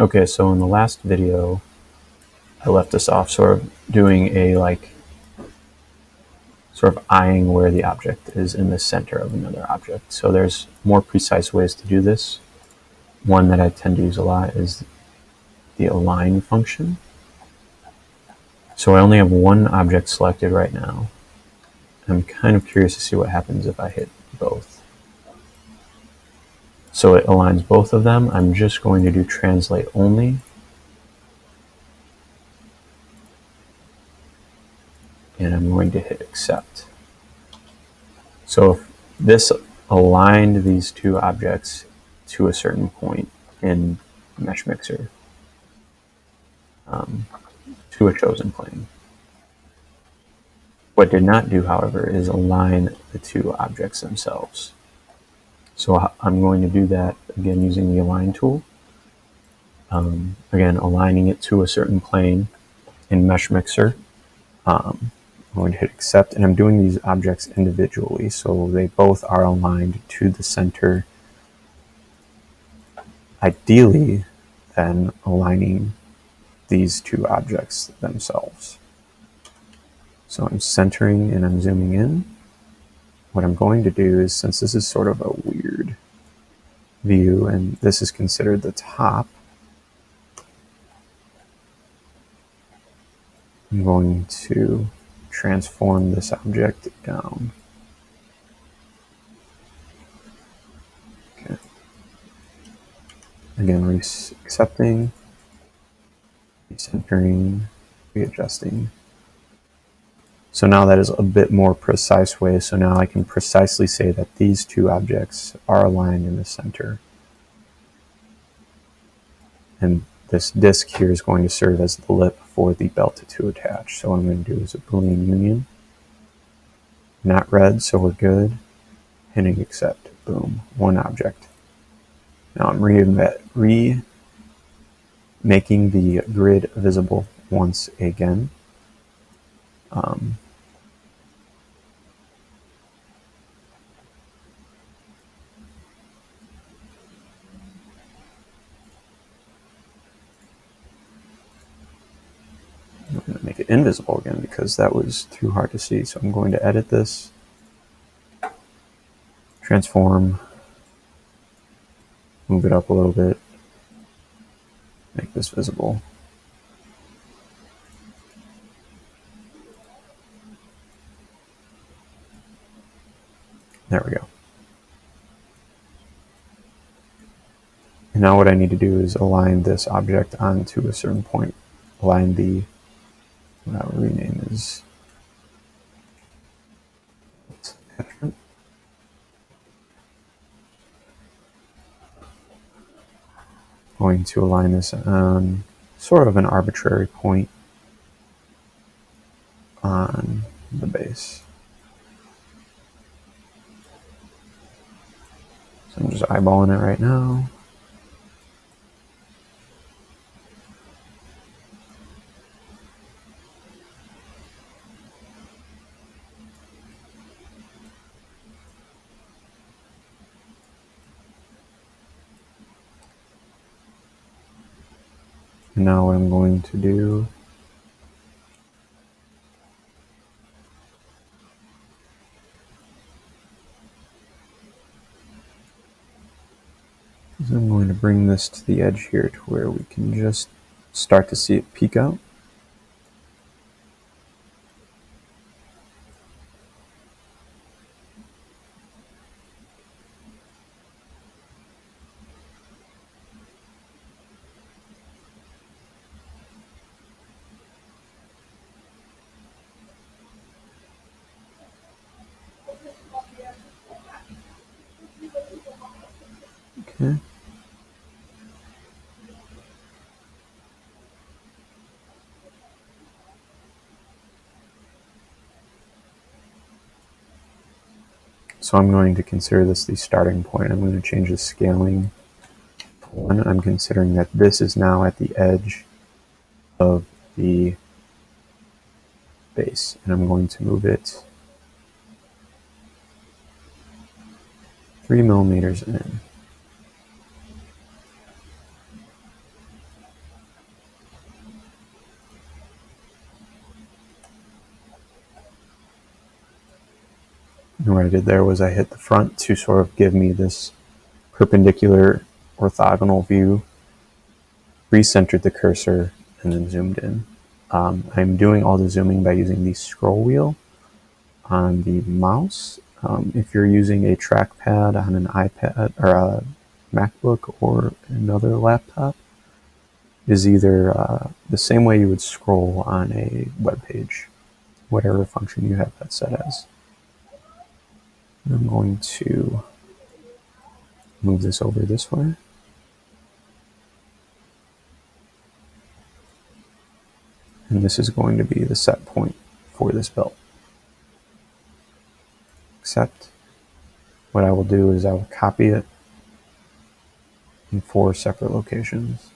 Okay, so in the last video, I left us off sort of doing a like, sort of eyeing where the object is in the center of another object. So there's more precise ways to do this. One that I tend to use a lot is the align function. So I only have one object selected right now. I'm kind of curious to see what happens if I hit both. So it aligns both of them. I'm just going to do translate only. And I'm going to hit accept. So if this aligned these two objects to a certain point in Meshmixer um, to a chosen plane. What did not do, however, is align the two objects themselves. So I'm going to do that again using the align tool. Um, again, aligning it to a certain plane in Meshmixer. Um, I'm going to hit accept and I'm doing these objects individually so they both are aligned to the center. Ideally, then aligning these two objects themselves. So I'm centering and I'm zooming in what I'm going to do is, since this is sort of a weird view and this is considered the top, I'm going to transform this object down. Okay. Again, accepting, recentering, readjusting. So now that is a bit more precise way. So now I can precisely say that these two objects are aligned in the center. And this disk here is going to serve as the lip for the belt to attach. So what I'm going to do is a Boolean union. Not red, so we're good. Hitting accept. Boom. One object. Now I'm re, making the grid visible once again. Um, invisible again because that was too hard to see. So I'm going to edit this, transform, move it up a little bit, make this visible. There we go. And now what I need to do is align this object onto a certain point, align the I'll rename is. Going to align this on sort of an arbitrary point on the base. So I'm just eyeballing it right now. And now what I'm going to do is I'm going to bring this to the edge here to where we can just start to see it peek out. Okay. So I'm going to consider this the starting point. I'm going to change the scaling to 1. I'm considering that this is now at the edge of the base. And I'm going to move it 3 millimeters in. And what I did there was I hit the front to sort of give me this perpendicular orthogonal view, recentered the cursor, and then zoomed in. Um, I'm doing all the zooming by using the scroll wheel on the mouse. Um, if you're using a trackpad on an iPad or a MacBook or another laptop, is either uh, the same way you would scroll on a web page, whatever function you have that set as. I'm going to move this over this way. And this is going to be the set point for this belt. Except what I will do is I will copy it in four separate locations.